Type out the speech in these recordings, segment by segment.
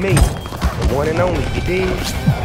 me, the one and only, you dig?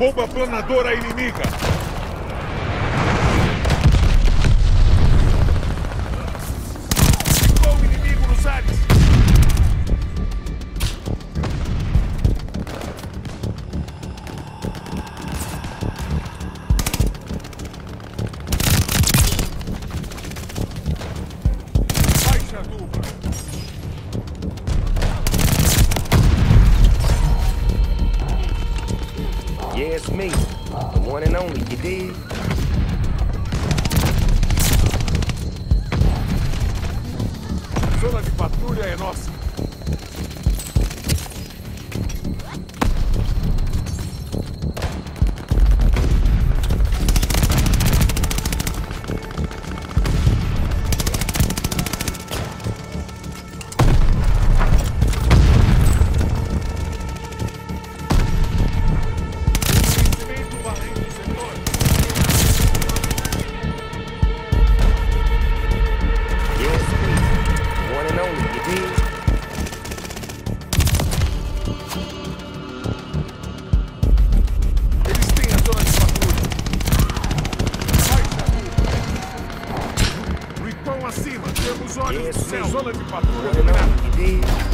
Bomba planadora inimiga! dele. Zona de patrulha é nossa. Sem zona de patrulha dominada.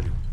trabalho.